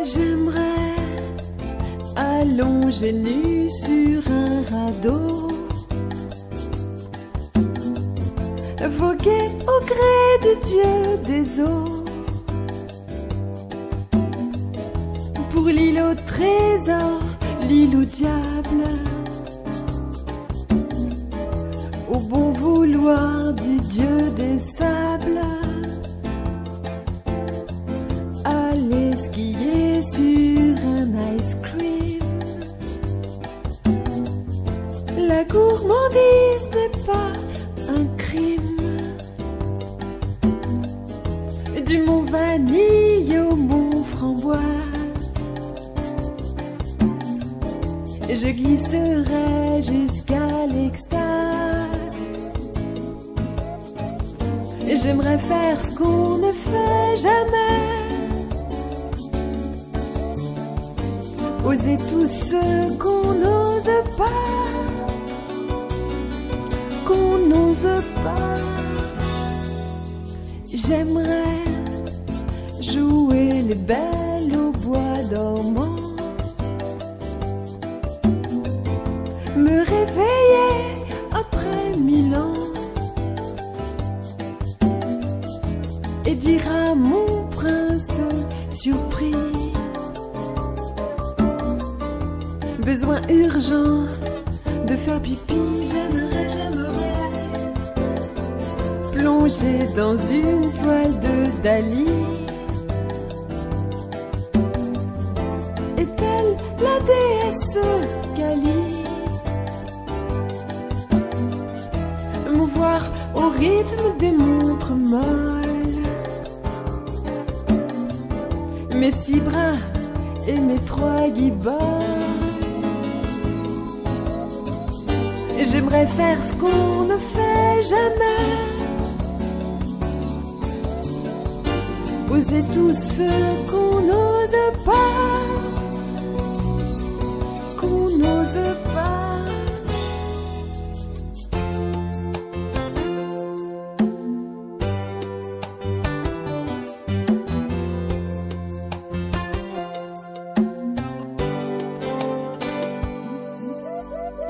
J'aimerais allonger nu sur un radeau, voguer au gré du Dieu des eaux. Pour l'île au trésor, l'île au diable, au bon vouloir du Dieu des eaux. Crime. Du mont vanille au mont framboise. Je glisserai jusqu'à l'extase. J'aimerais faire ce qu'on ne fait jamais. Oser tout ce qu'on n'ose pas. Qu'on n'ose pas. J'aimerais jouer les belles au bois dormant. Me réveiller après mille ans. Et dire à mon prince surpris. Besoin urgent de faire pipi. J'aimerais, j'aimerais plonger dans une toile de Dali. Est-elle la déesse Kali? Mouvoir au rythme des montres molles. Mes six bras et mes trois guibolles. J'aimerais faire ce qu'on ne fait jamais. Oser tout ce qu'on n'ose pas. Qu'on n'ose pas.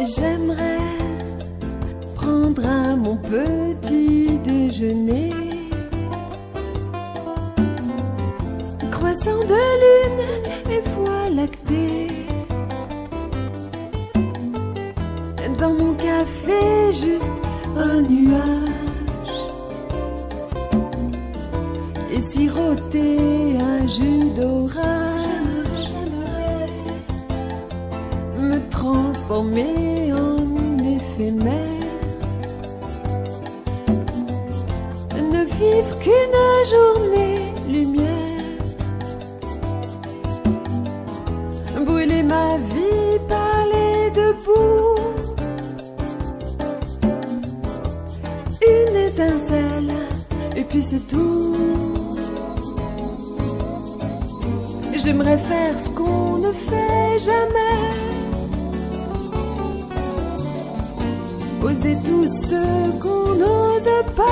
J'aimerais prendre à mon petit déjeuner croissant de lune et voie lactée. Dans mon café, juste un nuage et siroter un jus d'orage. Me transformer en éphémère. Ma vie, parler debout. Une étincelle, et puis c'est tout. J'aimerais faire ce qu'on ne fait jamais. Oser tout ce qu'on n'ose pas.